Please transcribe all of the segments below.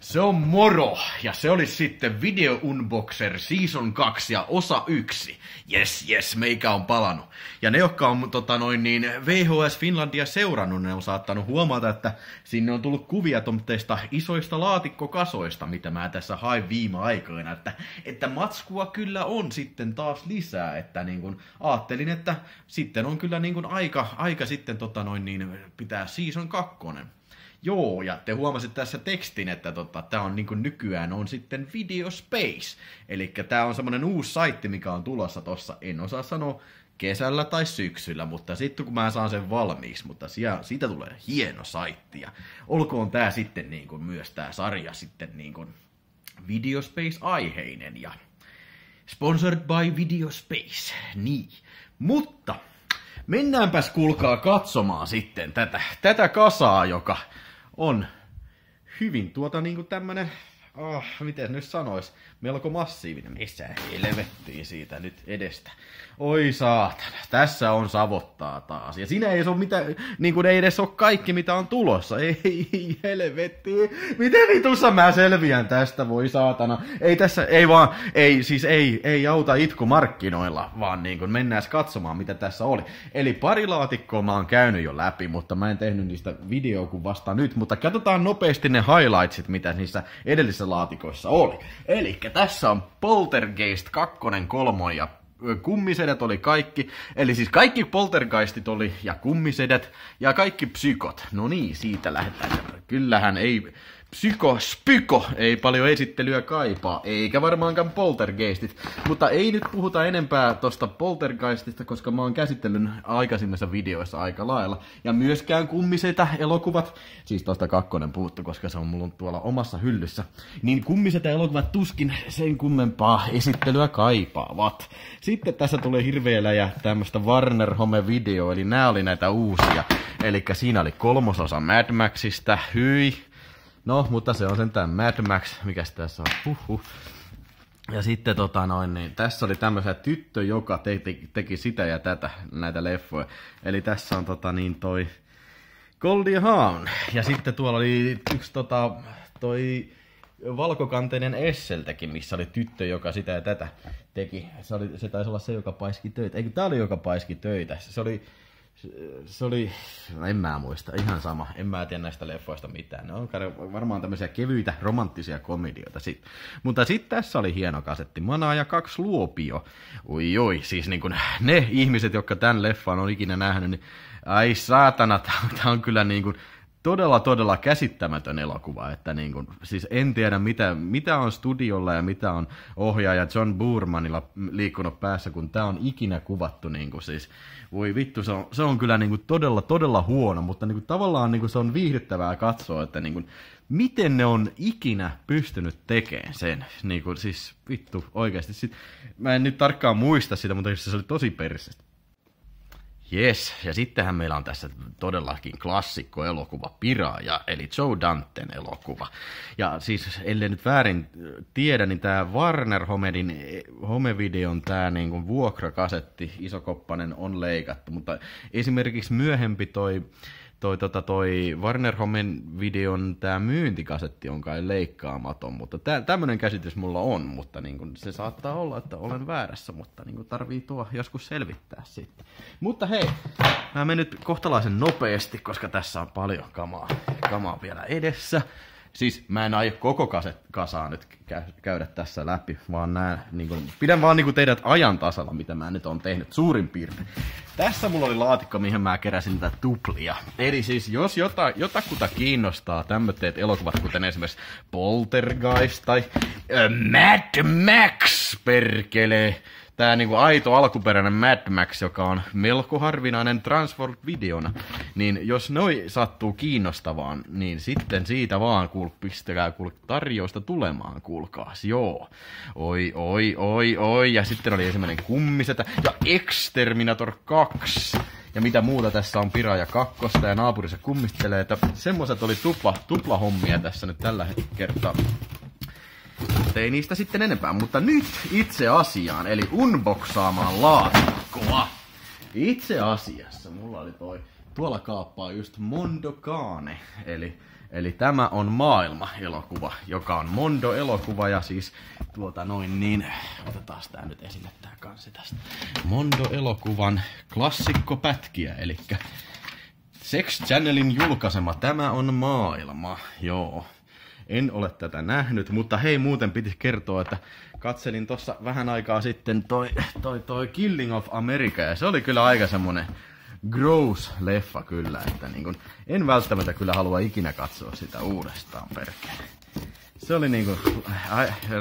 Se on moro, ja se oli sitten Video Unboxer Season 2 ja osa 1. Yes, yes, meikä on palannut. Ja ne, jotka on tota, noin, niin VHS Finlandia seurannut, ne on saattanut huomata, että sinne on tullut kuvia tomteista isoista laatikkokasoista, mitä mä tässä hain viime aikoina. Että, että matskua kyllä on sitten taas lisää, että niin kun, ajattelin, että sitten on kyllä niin kun aika, aika sitten tota, noin, niin, pitää Season 2. Joo, ja te huomasitte tässä tekstin, että tota, tämä on niin nykyään on sitten Video Space. Eli tämä on semmoinen uusi saitti, mikä on tulossa tossa, en osaa sanoa kesällä tai syksyllä, mutta sitten kun mä saan sen valmiiksi, mutta siellä, siitä tulee hieno saitti. Ja olkoon tämä sitten niin kuin myös tämä sarja sitten niin kuin Video Space-aiheinen ja sponsored by Video Space. Niin, mutta mennäänpäs kuulkaa katsomaan sitten tätä, tätä kasaa, joka on hyvin tuota niinku tämmönen, oh, miten nyt sanois, melko massiivinen. Missä helvettiin siitä nyt edestä. Oi saatana, tässä on savottaa taas. Ja siinä ei ole mitään, niin kuin ei edes ole kaikki mitä on tulossa. Ei helvetti, miten vitussa mä selviän tästä, voi saatana. Ei tässä, ei vaan, ei, siis ei, ei auta itku markkinoilla, vaan niin kuin mennään katsomaan mitä tässä oli. Eli pari laatikkoa mä oon käynyt jo läpi, mutta mä en tehnyt niistä videoa kuin vasta nyt. Mutta katsotaan nopeasti ne highlightsit, mitä niissä edellisissä laatikoissa oli. Eli tässä on Poltergeist 2, 3 ja kummisedet oli kaikki, eli siis kaikki poltergeistit oli ja kummisedet ja kaikki psykot. No niin, siitä lähdetään. Kyllähän ei Psyko, spyko, ei paljon esittelyä kaipaa, eikä varmaankaan poltergeistit. Mutta ei nyt puhuta enempää tosta poltergeistista, koska mä oon käsitellyt aikaisemmissa videoissa aika lailla. Ja myöskään kummisetä elokuvat, siis tosta kakkonen puuttu, koska se on mulla tuolla omassa hyllyssä. Niin kummisetä elokuvat tuskin sen kummempaa esittelyä kaipaavat. Sitten tässä tulee hirveellä ja tämmöstä Warner Home video, eli nämä oli näitä uusia. Eli siinä oli kolmososa Mad Maxista, hyi, No, mutta se on sentään Mad Max, mikä tässä on, huhhuh. Ja sitten tota noin, niin tässä oli tämmöisen tyttö, joka te, te, teki sitä ja tätä, näitä leffoja. Eli tässä on tota niin toi Goldie Hawn. Ja sitten tuolla oli yksi tota, toi valkokanteinen Esseltäkin, missä oli tyttö, joka sitä ja tätä teki. Se, oli, se taisi olla se, joka paiski töitä. Eikö, tää oli, joka paiski töitä. Se oli se oli, no en mä muista, ihan sama. En mä tiedä näistä leffoista mitään. Ne on varmaan tämmöisiä kevyitä romanttisia komedioita. Sit. Mutta sitten tässä oli hieno kasetti. Mana ja kaksi luopio. Ui oi, siis niin kun ne ihmiset, jotka tämän leffan on ikinä nähnyt, niin ai saatana, tämä on kyllä niin kuin todella, todella käsittämätön elokuva. Että niin kuin, siis en tiedä, mitä, mitä on studiolla ja mitä on ohjaaja John Boormanilla liikkunut päässä, kun tämä on ikinä kuvattu. Niin kuin, siis, voi vittu, se on, se on kyllä niin kuin, todella, todella huono, mutta niin kuin, tavallaan niin kuin, se on viihdyttävää katsoa, että niin kuin, miten ne on ikinä pystynyt tekemään sen. Niin kuin, siis vittu, oikeasti. Sit, mä en nyt tarkkaan muista sitä, mutta se oli tosi persestä. Yes, ja sittenhän meillä on tässä todellakin klassikko elokuva Piraaja, eli Joe Danten elokuva. Ja siis, ellei nyt väärin tiedä, niin tämä Warner Homedin, Homevideon tämä niinku vuokrakasetti, isokoppanen, on leikattu, mutta esimerkiksi myöhempi toi toi, tota, toi Warner Homen videon tämä myyntikasetti on kai leikkaamaton, mutta tä, tämmöinen käsitys mulla on, mutta niin kun, se saattaa olla, että olen väärässä, mutta niin kun, tarvii tuo joskus selvittää sitten. Mutta hei, mä menen nyt kohtalaisen nopeasti, koska tässä on paljon kamaa, kamaa vielä edessä. Siis mä en aio koko kasaa nyt käydä tässä läpi, vaan nää, niin kun, pidän vaan niin teidät ajan tasalla, mitä mä nyt on tehnyt suurin piirtein. Tässä mulla oli laatikko, mihin mä keräsin tätä tuplia. Eli siis jos jota, jotakuta kiinnostaa tämmöteet elokuvat, kuten esimerkiksi Poltergeist tai äh, Mad Max, perkele, tämä niinku aito alkuperäinen Mad Max, joka on melko harvinainen Transform-videona, niin jos noi sattuu kiinnostavaan, niin sitten siitä vaan kuul, pistäkää kuul, tarjousta tulemaan, kuulkaas, joo. Oi, oi, oi, oi, ja sitten oli ensimmäinen kummisetä, ja Exterminator 2, ja mitä muuta tässä on Pira ja kakkosta ja naapurissa kummistelee, että semmoset oli tupla, tupla hommia tässä nyt tällä kertaa. Mutta ei niistä sitten enempää. Mutta nyt itse asiaan, eli unboxaamaan laatikkoa. Itse asiassa mulla oli toi, tuolla kaappaa just Mondokane, eli Eli tämä on maailma-elokuva, joka on Mondo-elokuva ja siis tuota noin niin, otetaan tää nyt esille tää kansi tästä. Mondo-elokuvan klassikkopätkiä, eli Sex Channelin julkaisema Tämä on maailma, joo. En ole tätä nähnyt, mutta hei muuten piti kertoa, että katselin tuossa vähän aikaa sitten toi, toi, toi Killing of America ja se oli kyllä aika semmonen gross leffa kyllä, että niin kun, en välttämättä kyllä halua ikinä katsoa sitä uudestaan perkele. Se oli niinku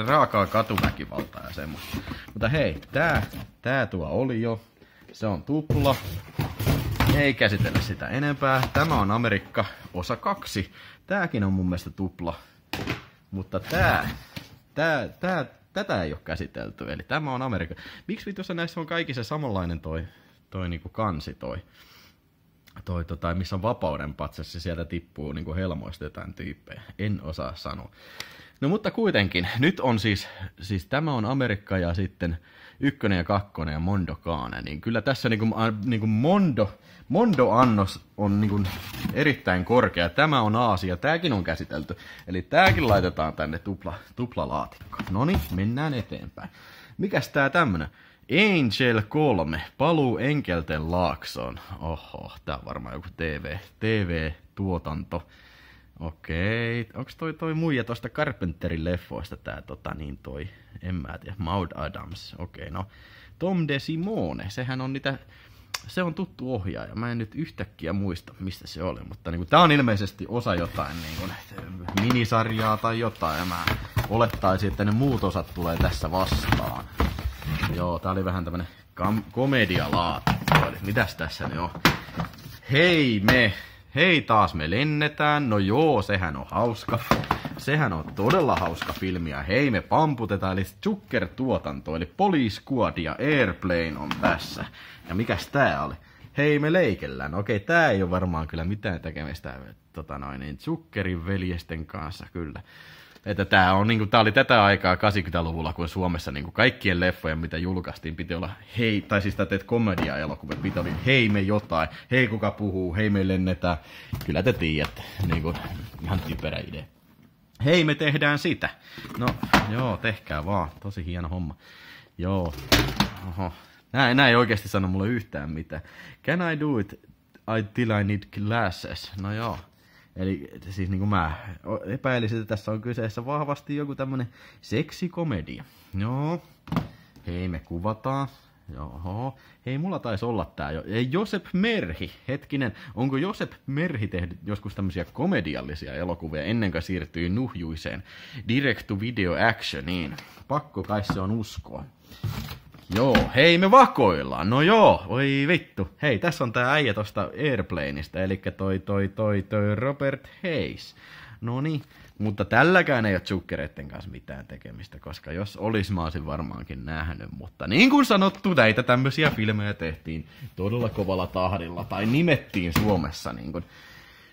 raakaa katuväkivaltaa ja semmoista. Mutta hei, tää, tää tuo oli jo. Se on tupla. Ei käsitellä sitä enempää. Tämä on Amerikka osa kaksi. Tääkin on mun mielestä tupla. Mutta tää, tää, tää, tätä ei ole käsitelty. Eli tämä on Amerikka. Miksi vitussa näissä on kaikissa samanlainen toi, toi niinku kansi toi? toi tota, missä on vapauden patsassa, sieltä tippuu niinku helmoista jotain tyyppejä. En osaa sanoa. No mutta kuitenkin, nyt on siis, siis tämä on Amerikka ja sitten ykkönen ja kakkonen ja Mondo Kaane, niin kyllä tässä niinku, niinku Mondo, Mondo-annos on niinku erittäin korkea. Tämä on Aasia, tämäkin on käsitelty. Eli tämäkin laitetaan tänne tupla, tuplalaatikkoon. No niin, mennään eteenpäin. Mikäs tää tämmönen? Angel 3, paluu Enkelten laaksoon. Oho, tää on varmaan joku TV, TV-tuotanto. Okei, onks toi toi muija tosta Carpenterin leffoista tää tota niin toi, en mä tiedä, Maud Adams. Okei, no Tom De Simone, sehän on niitä, se on tuttu ohjaaja. Mä en nyt yhtäkkiä muista, mistä se oli, mutta niin tää on ilmeisesti osa jotain niin kuin, minisarjaa tai jotain, ja mä olettaisin, että ne muut osat tulee tässä vastaan. Joo, tää oli vähän tämmönen kam- komedialaatikko. Mitäs tässä nyt on? Hei me! Hei taas me lennetään. No joo, sehän on hauska. Sehän on todella hauska filmi ja hei me pamputetaan, eli Zucker-tuotanto, eli Police Squad ja Airplane on tässä. Ja mikäs tää oli? Hei me leikellään. Okei, tää ei ole varmaan kyllä mitään tekemistä tota noin, niin Zuckerin veljesten kanssa kyllä. Että tää, on, niinku, tää oli tätä aikaa 80-luvulla, kun Suomessa niinku, kaikkien leffojen, mitä julkaistiin, piti olla hei, tai siis teet komedia elokuvia, piti olla hei me jotain, hei kuka puhuu, hei me lennetään. Kyllä te tiedätte, niinku, ihan typerä idea. Hei me tehdään sitä. No joo, tehkää vaan, tosi hieno homma. Joo, oho. Nää, nää ei oikeasti sano mulle yhtään mitään. Can I do it I till I need glasses? No joo. Eli siis niin kuin mä epäilisin, että tässä on kyseessä vahvasti joku tämmönen seksikomedia. Joo. Hei, me kuvataan. Joo. Hei, mulla taisi olla tää jo. Ei, Josep Merhi. Hetkinen, onko Josep Merhi tehnyt joskus tämmöisiä komediallisia elokuvia ennen kuin siirtyy nuhjuiseen direct to video actioniin? Pakko kai se on uskoa. Joo, hei me vakoillaan. No joo, oi vittu. Hei, tässä on tää äijä tosta Airplaneista, eli toi toi toi toi Robert Hayes. No niin, mutta tälläkään ei ole Zuckereiden kanssa mitään tekemistä, koska jos olisi, mä olisin varmaankin nähnyt. Mutta niin kuin sanottu, näitä tämmöisiä filmejä tehtiin todella kovalla tahdilla, tai nimettiin Suomessa niin kuin,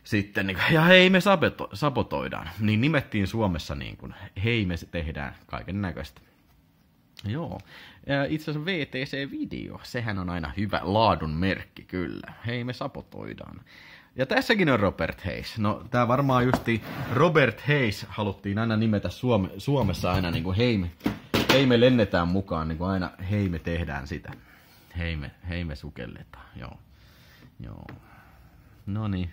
sitten, niin kuin, ja hei me saboto, sabotoidaan, niin nimettiin Suomessa niin kuin, hei me tehdään kaiken näköistä. Joo. Itse asiassa VTC-video, sehän on aina hyvä laadun merkki, kyllä. Hei, me sapotoidaan. Ja tässäkin on Robert Hayes. No, tää varmaan justi Robert Hayes haluttiin aina nimetä Suome, Suomessa aina niin kuin hei me, hei me lennetään mukaan, niin kuin aina hei me tehdään sitä. Hei me, hei me sukelletaan, joo. Joo. No niin.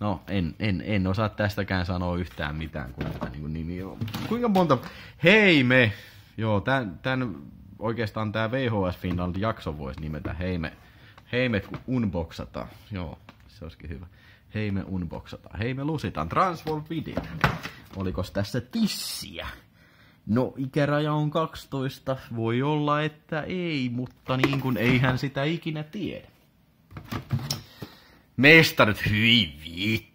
No, en, en, en osaa tästäkään sanoa yhtään mitään, kuinka, niin, niin, niin, kuinka monta... Hei me, Joo, tämän, tämän oikeastaan tämä VHS Finland jakso voisi nimetä Heime, Heime unboxata. Joo, se olisikin hyvä. Heime unboxata. Heime lusitaan. Transworld Video. Oliko tässä tissiä? No, ikäraja on 12. Voi olla, että ei, mutta niin kuin eihän sitä ikinä tiedä. Mestarit, hyi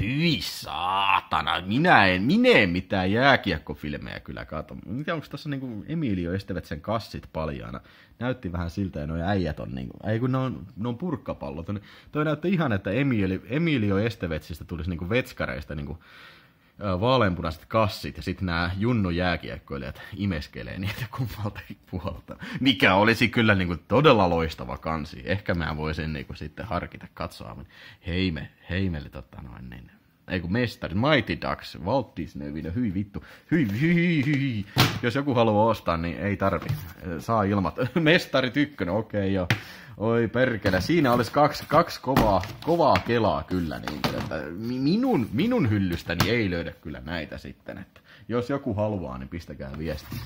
hyi saatana, minä en, minä en mitään jääkiekkofilmejä kyllä kato. Mitä onko tässä niinku Emilio sen kassit paljaana? Näytti vähän siltä, ja nuo äijät on niinku, ei kun ne on, ne on purkkapallot. Toi näytti ihan, että Emilio, Emilio Estevetsistä tulisi niinku vetskareista niinku vaaleanpunaiset kassit ja sitten nämä junnu jääkiekkoilijat imeskelee niitä kummaltakin puolta. Mikä olisi kyllä niinku todella loistava kansi. Ehkä mä voisin niinku sitten harkita katsoa. Heime, heimelle tota noin niin. Ei kun mestarit, Mighty Ducks, Walt Disney video, hyi vittu, hyi, hyi, hyi, hyi. Jos joku haluaa ostaa, niin ei tarvi, saa ilmat. Mestarit ykkönen, okei okay, joo. Oi perkele, siinä olisi kaksi, kaksi kovaa, kovaa kelaa kyllä, niin, että minun, minun hyllystäni ei löydä kyllä näitä sitten, että jos joku haluaa, niin pistäkää viesti.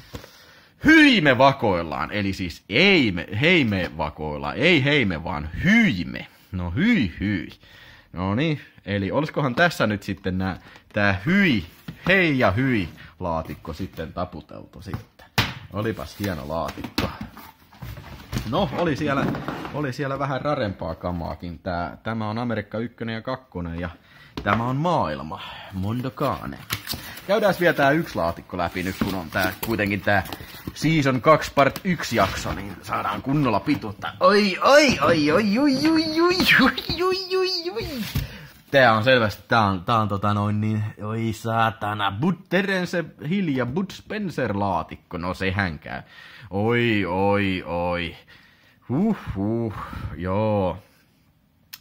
Hyi me vakoillaan, eli siis ei me, hei me vakoillaan, ei hei me vaan hyime. No hyi hyi. No niin, eli olisikohan tässä nyt sitten nää, tää hyi, hei ja hyi laatikko sitten taputeltu sitten. Olipas hieno laatikko. No, oli siellä, oli siellä vähän rarempaa kamaakin. Tää, tämä on Amerikka 1 ja 2 ja tämä on maailma. Mondokane. Käydään vielä tää yksi laatikko läpi nyt, kun on tää kuitenkin tää Season 2 Part 1 jakso, niin saadaan kunnolla pituutta. Oi, oi, oi, oi, oi, oi, oi, oi, oi, oi, oi. Tää on selvästi, tää on, tää on tota noin niin, oi saatana, Bud Terence Hill ja Bud Spencer laatikko, no se käy. Oi, oi, oi. Huh, huh, joo.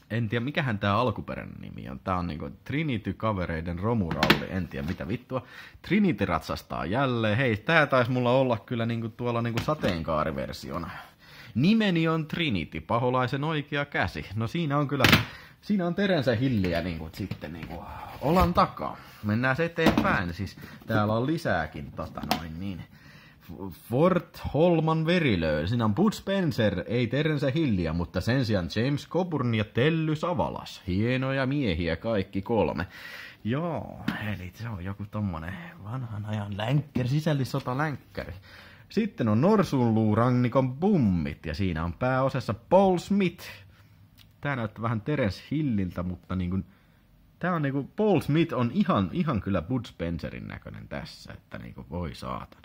En tiedä, mikähän tää alkuperäinen nimi on. Tää on niinku Trinity-kavereiden romuralli. En tiedä, mitä vittua. Trinity ratsastaa jälleen. Hei, tää taisi mulla olla kyllä niinku tuolla niinku sateenkaariversiona. Nimeni on Trinity, paholaisen oikea käsi. No siinä on kyllä, siinä on Terensä hilliä niinku sitten niinku olan takaa. Mennään eteenpäin, siis täällä on lisääkin tota noin niin Fort Holman verilöö. Siinä on Bud Spencer, ei Terence Hilliä, mutta sen sijaan James Coburn ja Telly Savalas. Hienoja miehiä kaikki kolme. Joo, eli se on joku tommonen vanhan ajan länkkäri, sisällissota länkkäri. Sitten on Norsunluu Rannikon bummit ja siinä on pääosassa Paul Smith. Tää näyttää vähän Terence Hilliltä, mutta niin kuin, tää on niinku, Paul Smith on ihan, ihan kyllä Bud Spencerin näköinen tässä, että niinku voi saatan.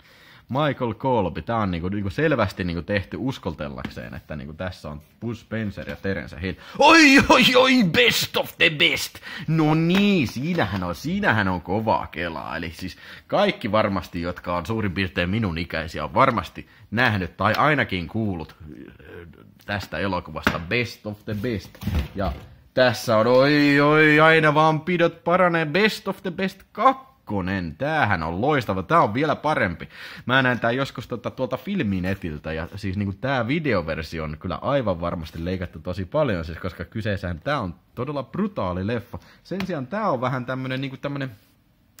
Michael Colby, tämä on niinku, niinku selvästi niinku tehty uskoltellakseen, että niinku tässä on Bud Spencer ja Terence Hill. Oi, oi, oi, best of the best! No niin, siinähän on, siinähän on kovaa kelaa. Eli siis kaikki varmasti, jotka on suurin piirtein minun ikäisiä, on varmasti nähnyt tai ainakin kuullut äh, tästä elokuvasta Best of the Best. Ja tässä on, oi, oi, aina vaan pidot paranee Best of the Best 2 kakkonen. Tämähän on loistava. Tämä on vielä parempi. Mä näen tää joskus tuota, tuolta filminetiltä ja siis niinku tää videoversio on kyllä aivan varmasti leikattu tosi paljon, siis koska kyseessähän tää on todella brutaali leffa. Sen sijaan tää on vähän tämmönen niinku tämmönen...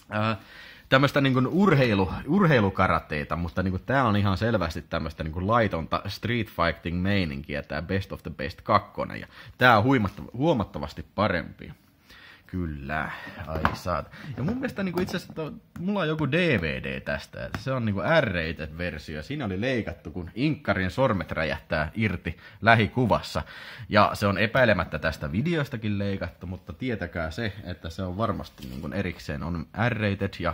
Ää, tämmöistä niin urheilu, urheilukarateita, mutta niin tämä on ihan selvästi tämmöistä niin laitonta street fighting meininkiä, tämä Best of the Best 2, ja tämä on huomattavasti parempi. Kyllä, ai saat. Ja mun mielestä niinku itse asiassa, mulla on joku DVD tästä, se on niinku R-rated-versio. Siinä oli leikattu, kun Inkkarin sormet räjähtää irti lähikuvassa. Ja se on epäilemättä tästä videostakin leikattu, mutta tietäkää se, että se on varmasti niinku erikseen on R-rated ja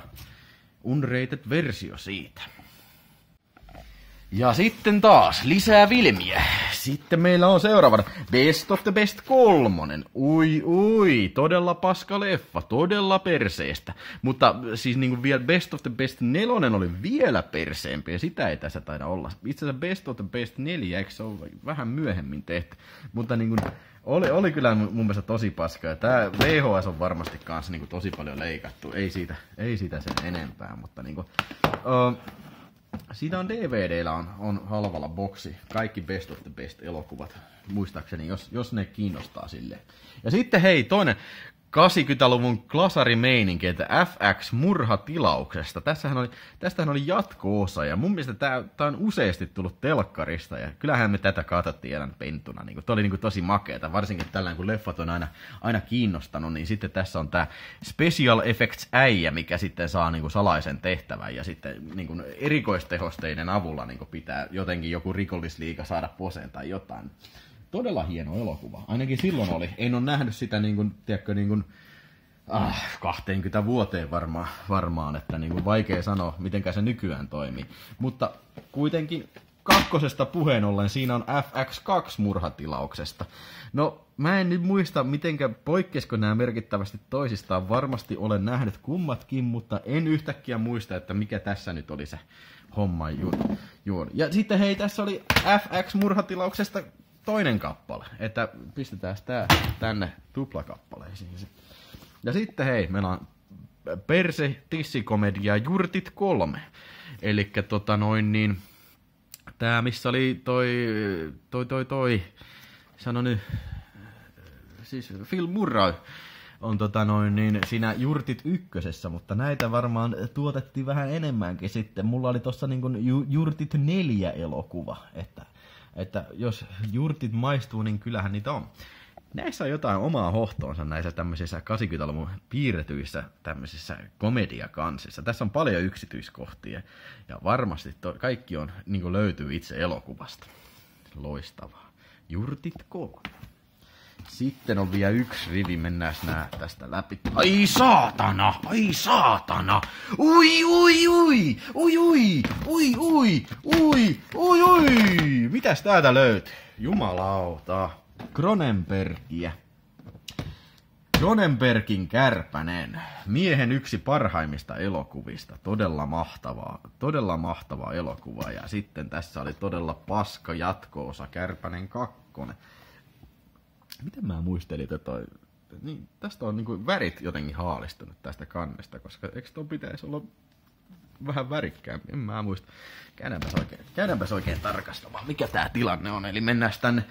unrated versio siitä. Ja sitten taas lisää filmiä. Sitten meillä on seuraavana Best of the Best kolmonen. Ui ui, todella paska leffa, todella perseestä. Mutta siis niinku vielä Best of the Best nelonen oli vielä perseempi ja sitä ei tässä taida olla. Itse asiassa Best of the Best neljä, eikö se ole vähän myöhemmin tehty? Mutta niinku, oli, oli kyllä mun mielestä tosi paska. Ja tää VHS on varmasti kanssa niinku tosi paljon leikattu. Ei siitä, ei siitä sen enempää, mutta niinku... Uh, Siinä on DVDllä on, on halvalla boksi. Kaikki Best of the Best elokuvat, muistaakseni, jos, jos ne kiinnostaa sille. Ja sitten hei, toinen 80-luvun klasarimeininki, että FX murhatilauksesta. Tässähän oli, tästähän oli jatko-osa ja mun mielestä tämä, on useasti tullut telkkarista ja kyllähän me tätä katsottiin elän pentuna. Niin tämä oli niin kuin tosi makeata, varsinkin tällainen kun leffat on aina, aina kiinnostanut, niin sitten tässä on tämä Special Effects äijä, mikä sitten saa niin kuin salaisen tehtävän ja sitten niin kuin erikoistehosteiden avulla niin kuin pitää jotenkin joku rikollisliiga saada poseen tai jotain todella hieno elokuva. Ainakin silloin oli. En ole nähnyt sitä niin kuin, tiedätkö, niin kuin, ah, 20 vuoteen varmaan, varmaan että niin kuin vaikea sanoa, miten se nykyään toimii. Mutta kuitenkin kakkosesta puheen ollen siinä on FX2 murhatilauksesta. No, mä en nyt muista, mitenkä poikkesko nämä merkittävästi toisistaan. Varmasti olen nähnyt kummatkin, mutta en yhtäkkiä muista, että mikä tässä nyt oli se homma juuri. Ja sitten hei, tässä oli FX-murhatilauksesta toinen kappale, että pistetään tää tänne tuplakappaleisiin. Ja sitten hei, meillä on Perse tissikomedia Jurtit kolme. Eli tota noin niin, tää missä oli toi, toi, toi, toi, sano nyt, siis Phil Murray on tota noin, niin siinä Jurtit ykkösessä, mutta näitä varmaan tuotettiin vähän enemmänkin sitten. Mulla oli tossa niin ju, Jurtit neljä elokuva, että, että jos Jurtit maistuu, niin kyllähän niitä on. Näissä on jotain omaa hohtoonsa näissä tämmöisissä 80-luvun piirretyissä tämmöisissä komediakansissa. Tässä on paljon yksityiskohtia ja varmasti to, kaikki on, niin löytyy itse elokuvasta. Loistavaa. Jurtit kolme. Sitten on vielä yksi rivi, mennään nää tästä läpi. Ai saatana, ai saatana. Ui, ui, ui, ui, ui, ui, ui, ui, ui, ui. Mitäs täältä löytyy? Jumalauta. Kronenbergia. Kronenbergin kärpänen. Miehen yksi parhaimmista elokuvista. Todella mahtavaa, todella mahtavaa elokuva. Ja sitten tässä oli todella paska jatkoosa Kärpänen kakkonen miten mä muistelin, toi, niin, tästä on niin värit jotenkin haalistunut tästä kannesta, koska eikö tuon pitäisi olla vähän värikkäämpi, en mä muista. Käydäänpäs oikein, käydäänpäs oikein tarkastamaan, mikä tää tilanne on. Eli mennään tänne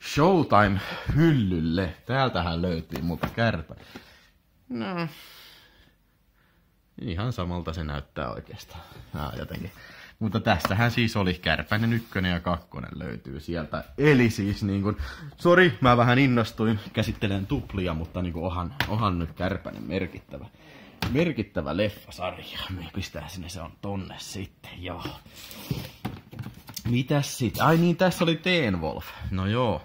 Showtime-hyllylle. Täältähän löytyy mutta kärpä. No, ihan samalta se näyttää oikeastaan. Nää jotenkin mutta tässähän siis oli Kärpänen ykkönen ja kakkonen löytyy sieltä. Eli siis niin kuin, sori, mä vähän innostuin, käsittelen tuplia, mutta niin kuin ohan, ohan nyt Kärpänen merkittävä. Merkittävä leffasarja. Me pistää sinne, se on tonne sitten, joo. Mitäs sit? Ai niin, tässä oli Teen Wolf. No joo.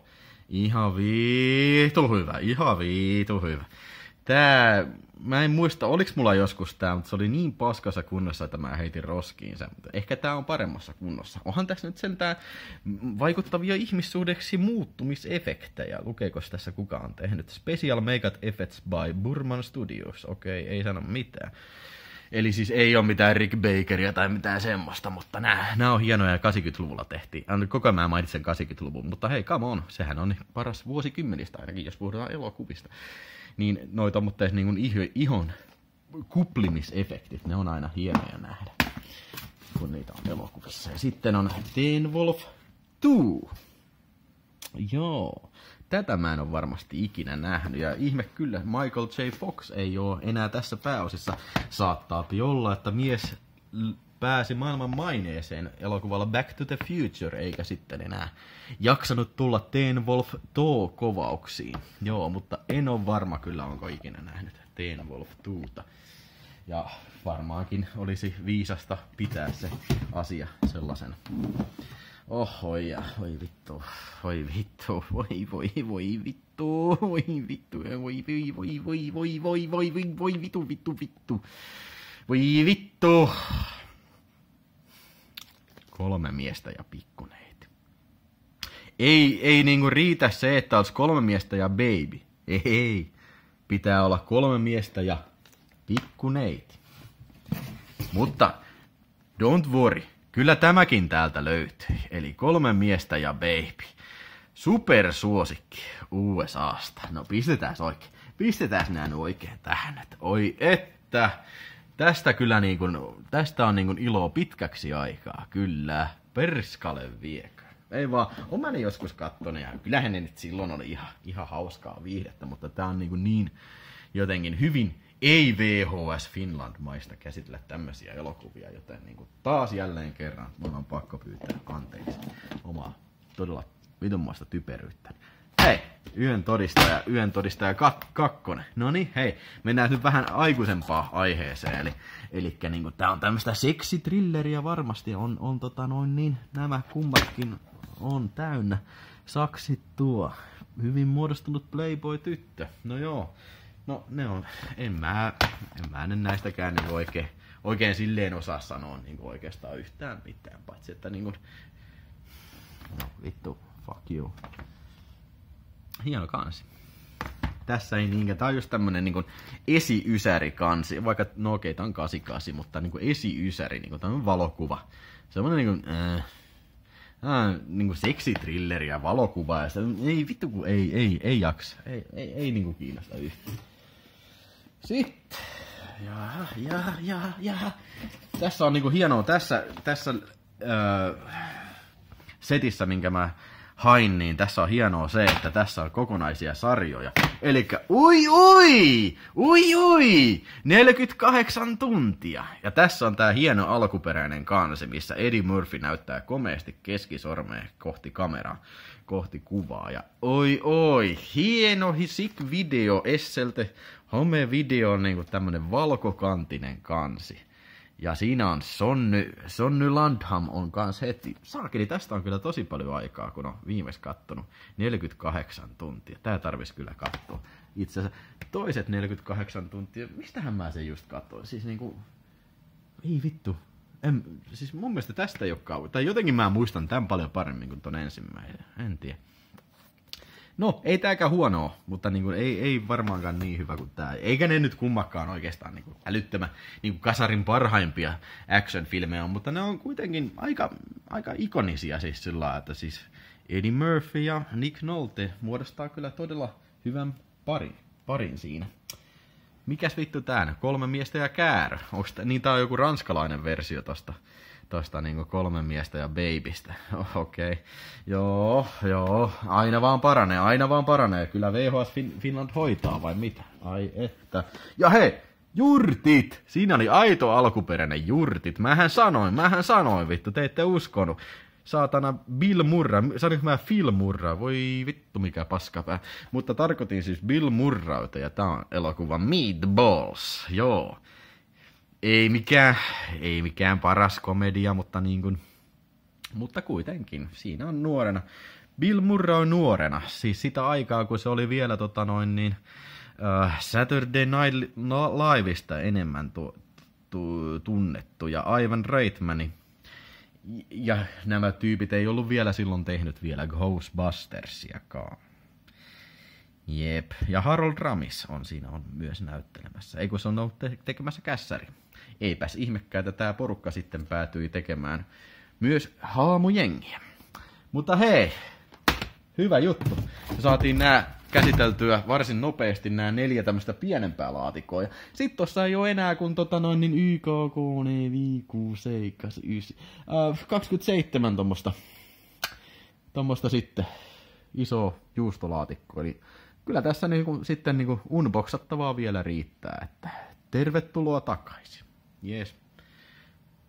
Ihan viitu hyvä, ihan viitu hyvä. Tää mä en muista, oliks mulla joskus tää, mutta se oli niin paskassa kunnossa, että mä heitin roskiin sen. Ehkä tää on paremmassa kunnossa. Onhan tässä nyt sentään vaikuttavia ihmissuhdeksi muuttumisefektejä. Lukeeko tässä kukaan tehnyt? Special Makeup Effects by Burman Studios. Okei, okay, ei sano mitään. Eli siis ei ole mitään Rick Bakeria tai mitään semmoista, mutta nämä, nämä on hienoja 80-luvulla tehtiin. Koko ajan mä mainitsen 80-luvun, mutta hei, come on, sehän on paras vuosikymmenistä ainakin, jos puhutaan elokuvista niin noi tommotteet niin ihon kuplimisefektit, ne on aina hienoja nähdä, kun niitä on elokuvissa. Ja sitten on Teen Wolf 2. Joo, tätä mä en ole varmasti ikinä nähnyt. Ja ihme kyllä, Michael J. Fox ei ole enää tässä pääosissa. Saattaa olla, että mies pääsi maailman maineeseen elokuvalla Back to the Future, eikä sitten enää jaksanut tulla Teen Wolf Too-kovauksiin. Joo, mutta en ole varma kyllä, onko ikinä nähnyt Teen Wolf Tuuta. Ja varmaankin olisi viisasta pitää se asia sellaisen. Oho ja, voi vittu, voi vittu, voi voi voi vittu, voi vittu, voi voi voi voi voi voi voi voi voi vittu vittu vittu. Voi vittu kolme miestä ja pikkuneiti. Ei, ei niinku riitä se, että olisi kolme miestä ja baby. Ei, pitää olla kolme miestä ja pikkuneiti. Mutta don't worry, kyllä tämäkin täältä löytyy. Eli kolme miestä ja baby. Supersuosikki USAsta. No pistetään oikein. Pistetään nämä oikein tähän. Että oi että tästä kyllä niin kuin, tästä on niin kuin ilo pitkäksi aikaa, kyllä. Perskale viekö. Ei vaan, on mä joskus kattonut ja kyllähän ne nyt silloin oli ihan, ihan hauskaa viihdettä, mutta tää on niin, kuin niin jotenkin hyvin ei VHS Finland-maista käsitellä tämmöisiä elokuvia, joten niin kuin taas jälleen kerran mun on pakko pyytää anteeksi omaa todella vitunmaista typeryyttä. Hei, yön todistaja, yön todistaja kak- kakkonen. No niin, hei, mennään nyt vähän aikuisempaa aiheeseen. Eli, eli niin tää on tämmöistä seksitrilleriä varmasti. On, on tota noin niin, nämä kummatkin on täynnä. Saksit tuo. Hyvin muodostunut Playboy-tyttö. No joo. No ne on, en mä, en mä en näistäkään niin oikein, oikein silleen osaa sanoa niin oikeastaan yhtään mitään. Paitsi että niin kuin, no vittu, fuck you hieno kansi. Tässä ei niinkään, tää on just tämmönen niin esi-ysäri kansi, vaikka no okei, tää on 88, mutta niin esi-ysäri, niin tämmönen valokuva. Semmonen niin kuin, äh, äh, niin kuin seksitrilleri ja valokuva ja sitä, ei vittu kun ei, ei, ei jaksa, ei, ei, ei niin kuin kiinnosta yhtään. Sitten. Ja, ja, ja, ja. Tässä on niinku hienoa. Tässä, tässä öö, setissä, minkä mä hain, niin tässä on hienoa se, että tässä on kokonaisia sarjoja. Eli ui ui, ui ui, 48 tuntia. Ja tässä on tää hieno alkuperäinen kansi, missä Eddie Murphy näyttää komeasti keskisormeen kohti kameraa, kohti kuvaa. Ja oi oi, hieno hisik video Esselte, home video on niinku tämmönen valkokantinen kansi. Ja siinä on Sonny, Sonny Landham on kans heti. Saakeli, tästä on kyllä tosi paljon aikaa, kun on viimeis kattonut. 48 tuntia. Tää tarvis kyllä katsoa. Itse asiassa toiset 48 tuntia, mistähän mä sen just katsoin? Siis niinku, ei vittu. En, siis mun mielestä tästä ei ole kauan. Tai jotenkin mä muistan tämän paljon paremmin kuin ton ensimmäisen. En tiedä. No, ei tääkään huonoa, mutta niin kuin, ei, ei varmaankaan niin hyvä kuin tää. Eikä ne nyt kummakkaan oikeastaan niin kuin, älyttömän niin kuin kasarin parhaimpia action-filmejä on, mutta ne on kuitenkin aika, aika ikonisia siis sillä että siis Eddie Murphy ja Nick Nolte muodostaa kyllä todella hyvän parin, parin siinä. Mikäs vittu tää Kolme miestä ja käärö. Onks niin tää on joku ranskalainen versio tosta tosta niinku kolme miestä ja babystä. Okei. Okay. Joo, joo. Aina vaan paranee, aina vaan paranee. Kyllä VHS fin- Finland hoitaa vai mitä? Ai että. Ja hei, Jurtit! Siinä oli aito alkuperäinen jurtit. Mähän sanoin, mähän sanoin vittu, te ette uskonut. Saatana Bill Murra, sanoinko mä Phil Murra, voi vittu mikä paskapää. Mutta tarkoitin siis Bill Murrauta ja tää on elokuva Meatballs, joo ei mikään, ei mikään paras komedia, mutta niin kuin, mutta kuitenkin, siinä on nuorena. Bill Murray nuorena, siis sitä aikaa, kun se oli vielä tota noin niin, uh, Saturday Night Liveista enemmän tu, tu, tunnettu, ja Ivan Reitmani, ja nämä tyypit ei ollut vielä silloin tehnyt vielä Ghostbustersiakaan. Jep, ja Harold Ramis on siinä on myös näyttelemässä. Eikö se on ollut te- tekemässä kässäri? Eipäs ihmekään, että tämä porukka sitten päätyi tekemään myös haamujengiä. Mutta hei, hyvä juttu. Me saatiin nämä käsiteltyä varsin nopeasti nämä neljä tämmöistä pienempää laatikkoa. Sitten tossa ei ole enää kuin tota noin niin YKK, ne 5, 7, 9, äh, 27 tommosta, tommosta sitten iso juustolaatikko. Eli kyllä tässä niinku, sitten niinku unboxattavaa vielä riittää, että tervetuloa takaisin. Yes.